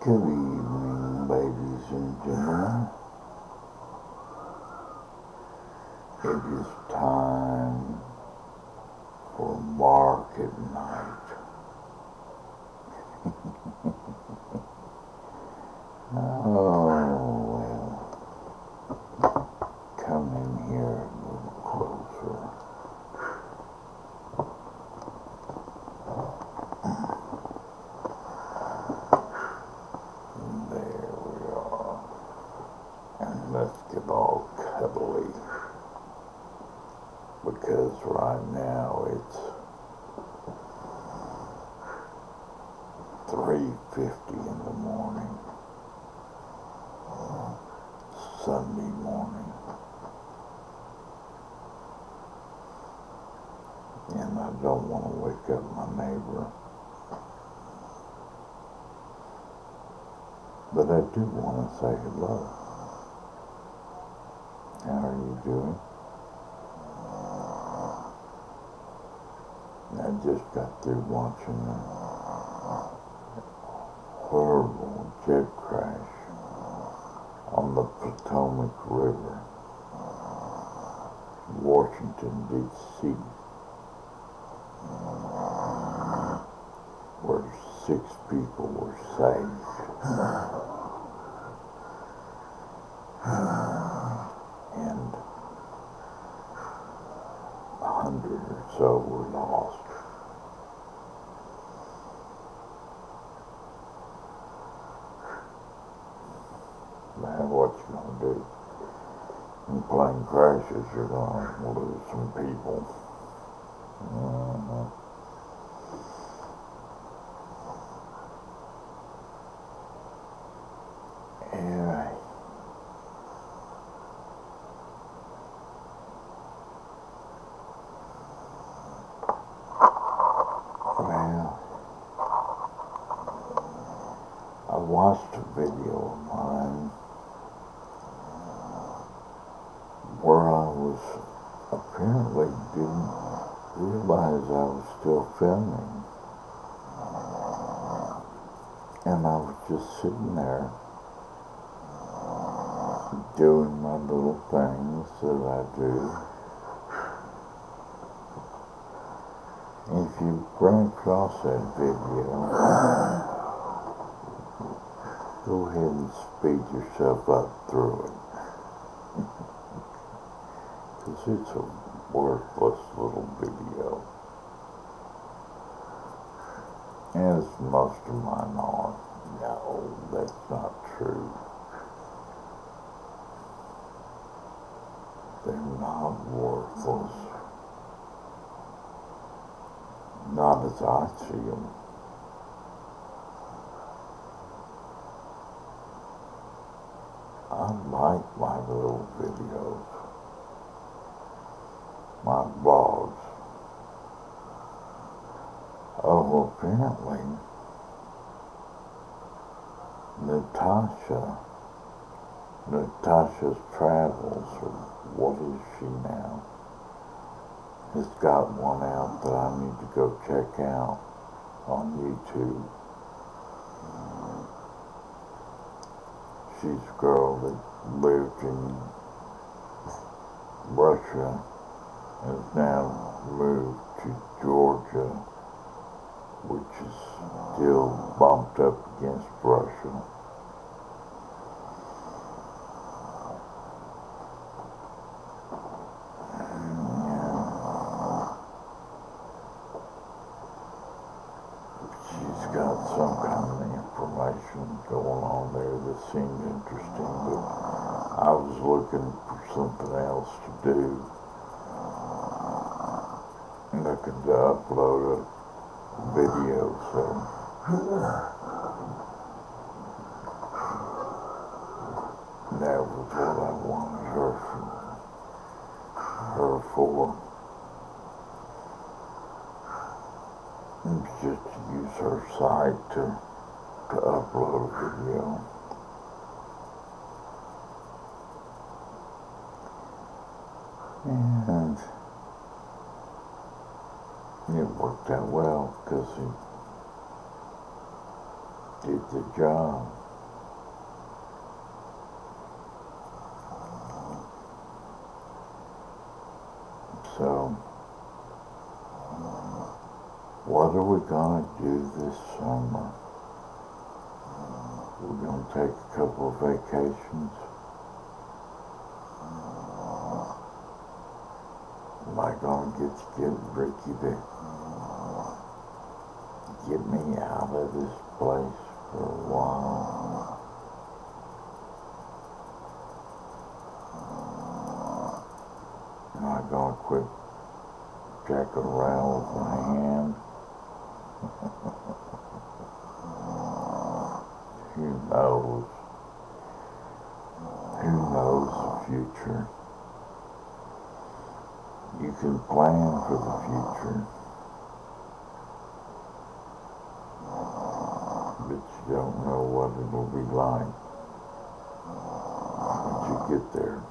Good evening, ladies and gentlemen. It is time for market night. oh, well. Come in here a little closer. There we are. And let's get all cuddly. Because right now it's three fifty in the morning. Sunday morning. And I don't want to wake up my neighbor. But I do want to say hello. How are you doing? I just got through watching a horrible jet crash Potomac River, Washington, D.C., where six people were saved. and a hundred or so were lost. Man, what do? When plane crashes, you're gonna lose some people. Yeah. Well, I watched a video of mine where I was apparently didn't realize I was still filming. And I was just sitting there doing my little things that I do. If you run across that video, go ahead and speed yourself up through it. Because it's a worthless little video. As most of mine are. No, that's not true. They're not worthless. Not as I see them. I like my little videos, my blogs. Oh, apparently, Natasha, Natasha's Travels, what is she now, has got one out that I need to go check out on YouTube. She's a girl that lived in Russia and has now moved to Georgia, which is still bumped up against Russia. She's got some kind of information going on there that seemed interesting, but I was looking for something else to do. Looking to upload a video, so that was what I wanted her for, her for. Just to use her site to, to upload a video. And it worked out well because he did the job. So, what are we going to do this summer? We're going to take a couple of vacations. Am I going to get to get Ricky to get me out of this place for a while? Am I going to quit jacking around with my hand? Who knows? Who knows the future? You can plan for the future, but you don't know what it'll be like once you get there.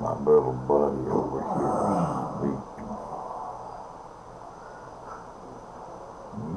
My little buddy over here is sleeping.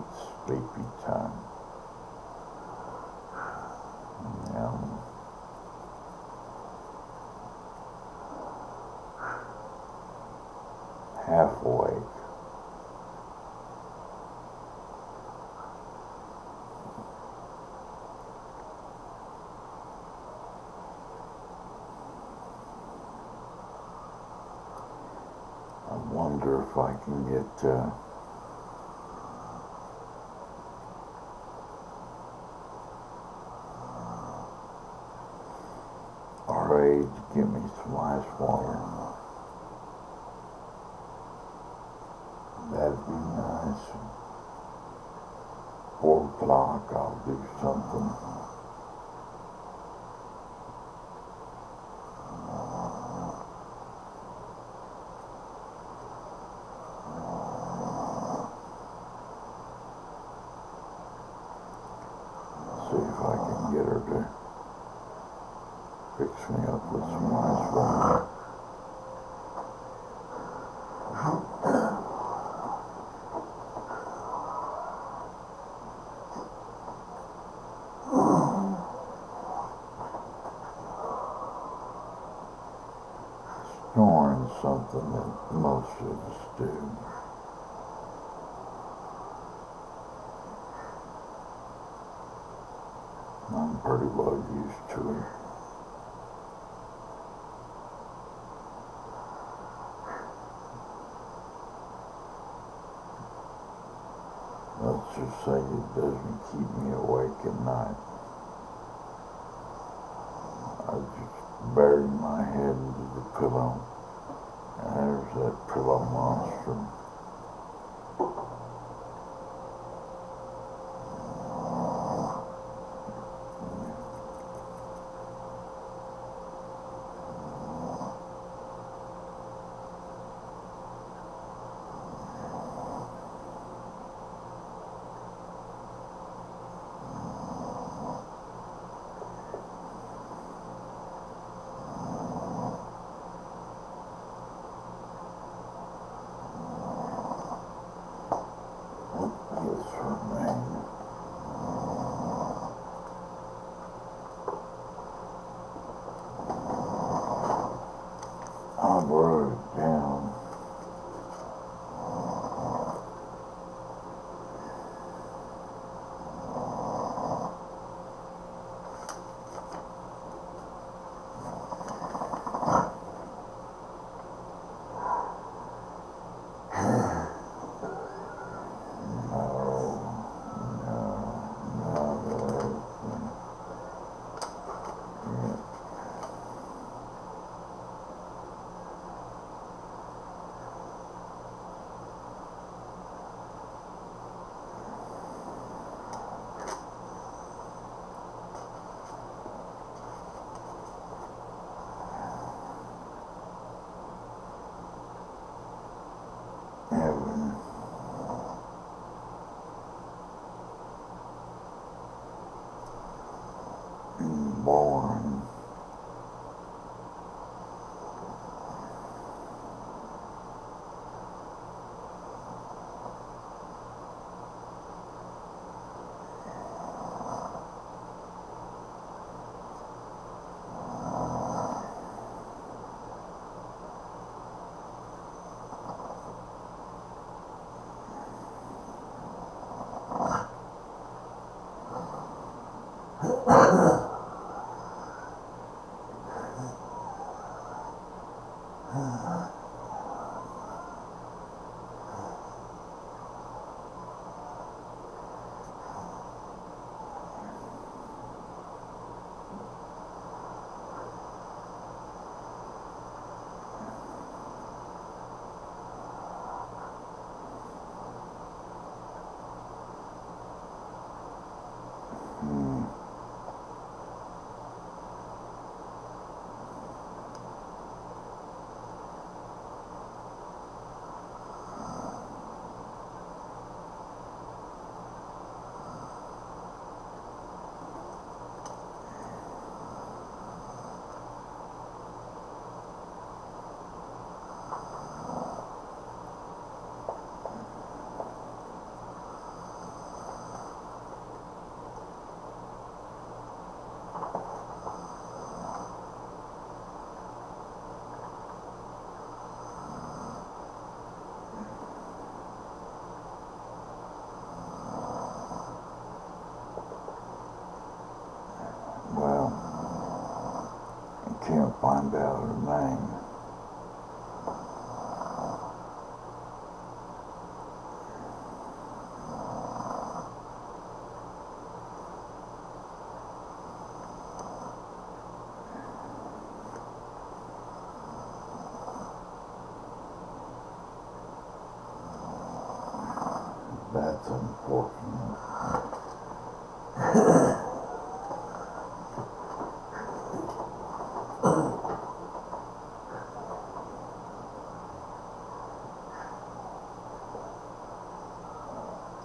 It's sleepy time. Um, half awake. I wonder if I can get uh, RA to give me some ice water. That'd be nice. Four o'clock, I'll do something. See if I can get her to fix me up with some ice water. Snoring's something that most of us do. I'm pretty well used to it. Let's just say it doesn't keep me awake at night. I just bury my head into the pillow, Пеломаншин.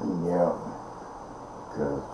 Yeah. Because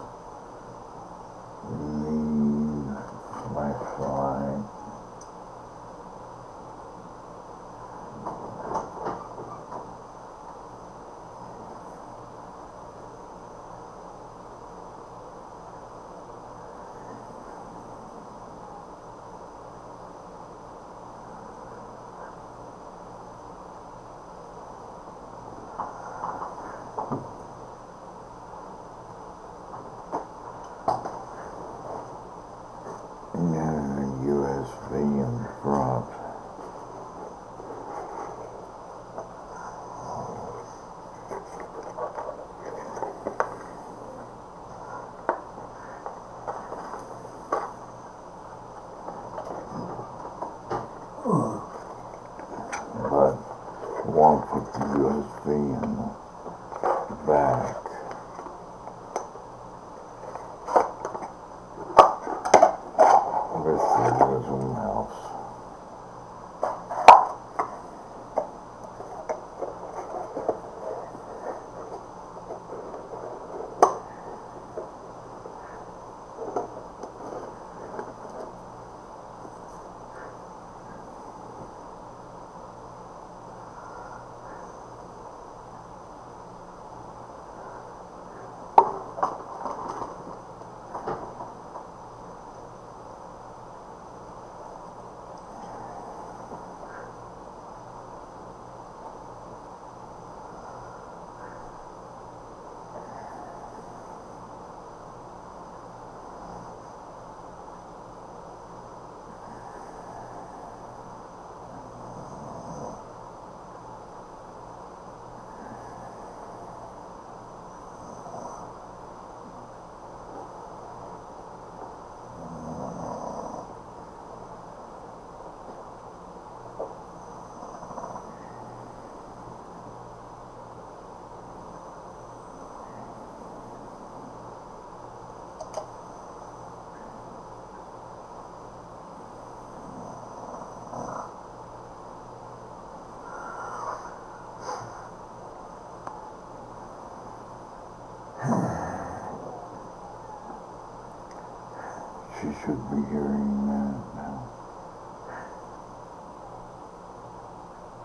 should be hearing that now.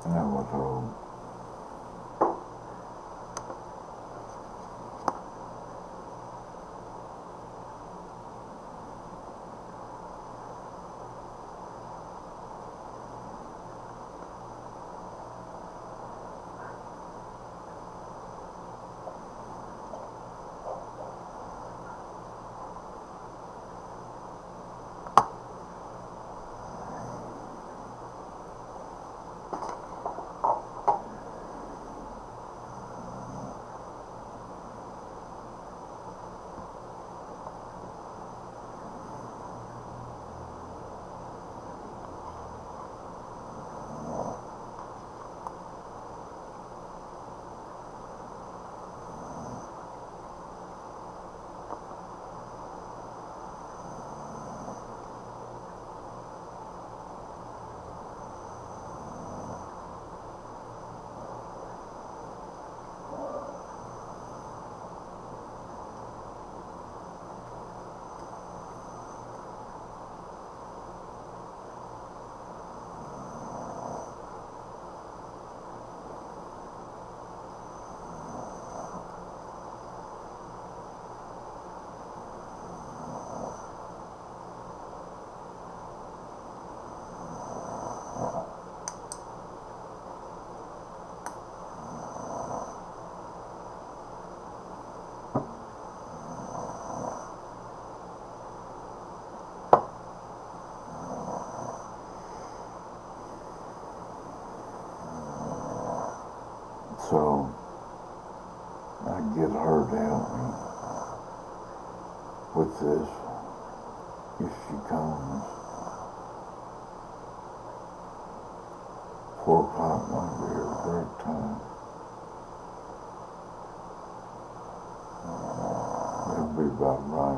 That was all. So I get her to help me with this if she comes. Four o'clock might be a great time. That'll be about right.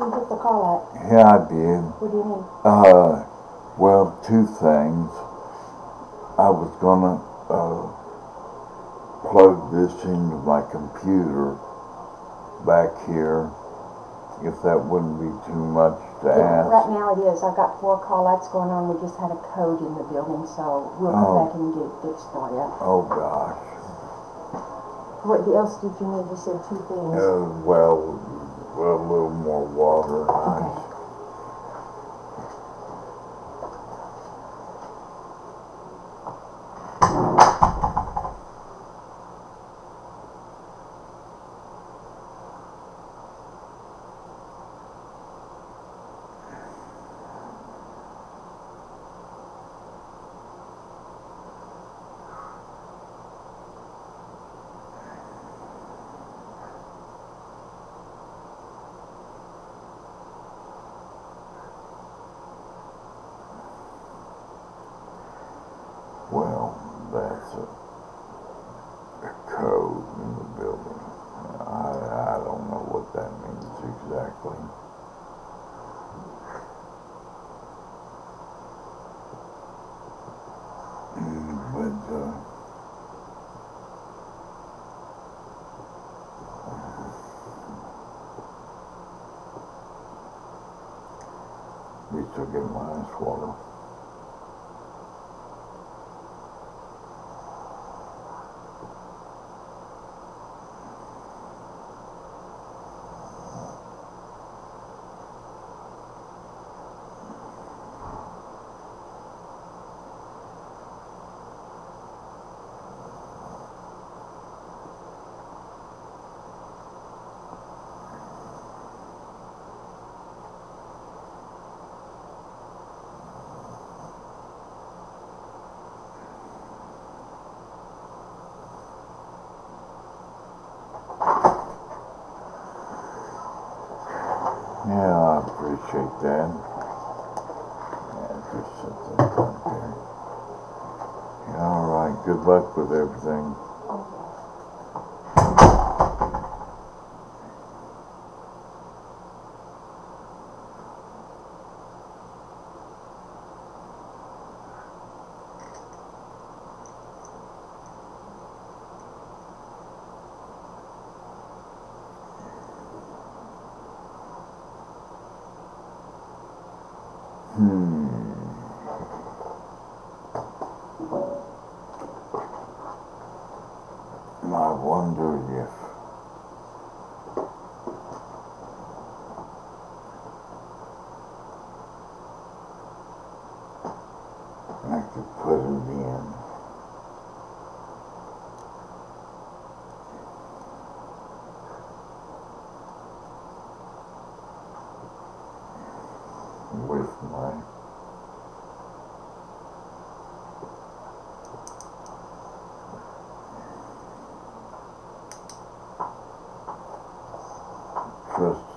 You took the call out. Yeah, I did. What do you need? Uh, well, two things. I was gonna, uh, plug this into my computer back here, if that wouldn't be too much to Yeah, ask. Right now it is. I've got four call outs going on. We just had a code in the building, so we'll Oh. come back and get it fixed for you. Oh, gosh. What else did you need? You said two things. Uh, well, a little more water. Okay. Well, that's a, a code in the building. I, I don't know what that means exactly. But, uh, least I'll get my water. Yeah, I appreciate that. Just. All right. good luck with everything. Hmm. I wonder if I could put it in. With my trusty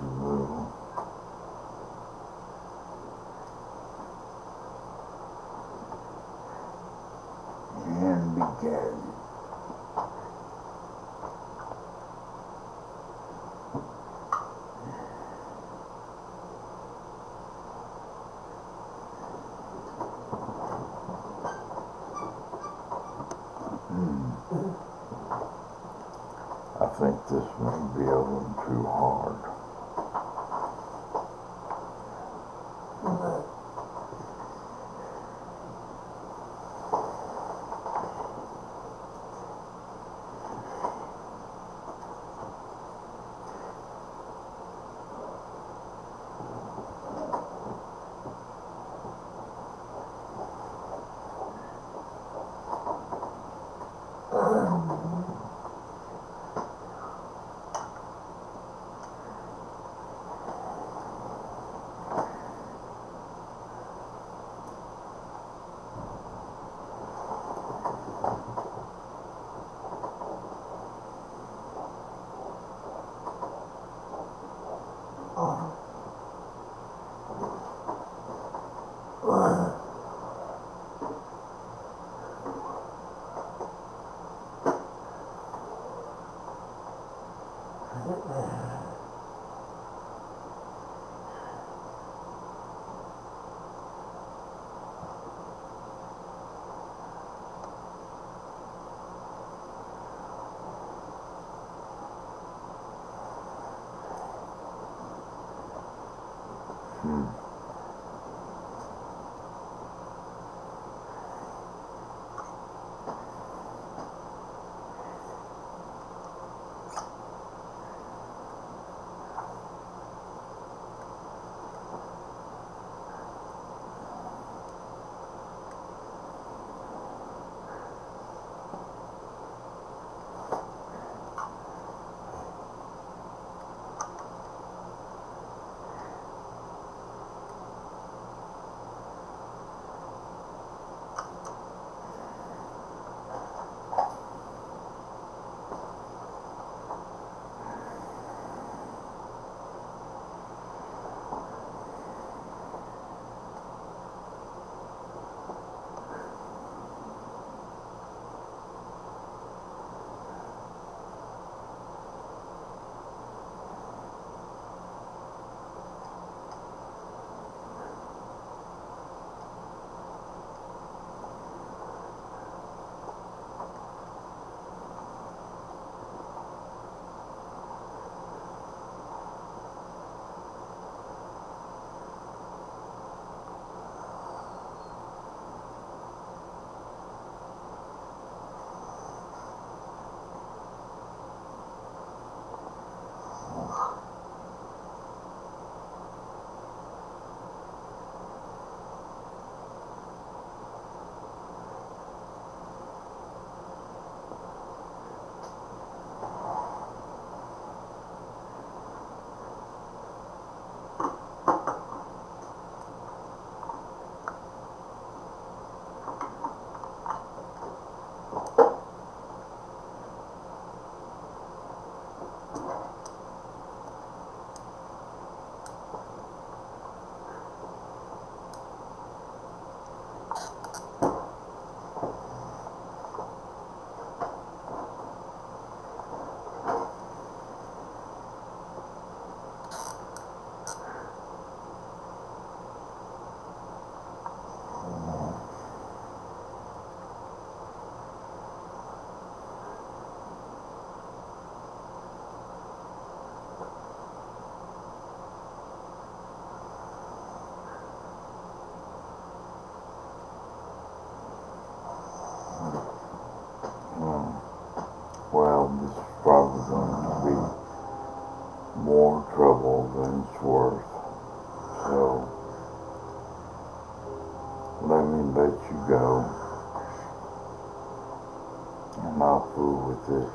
Hmm.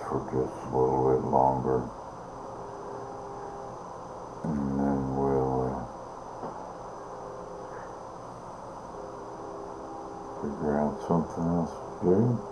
For just a little bit longer. And then we'll uh, figure out something else to do.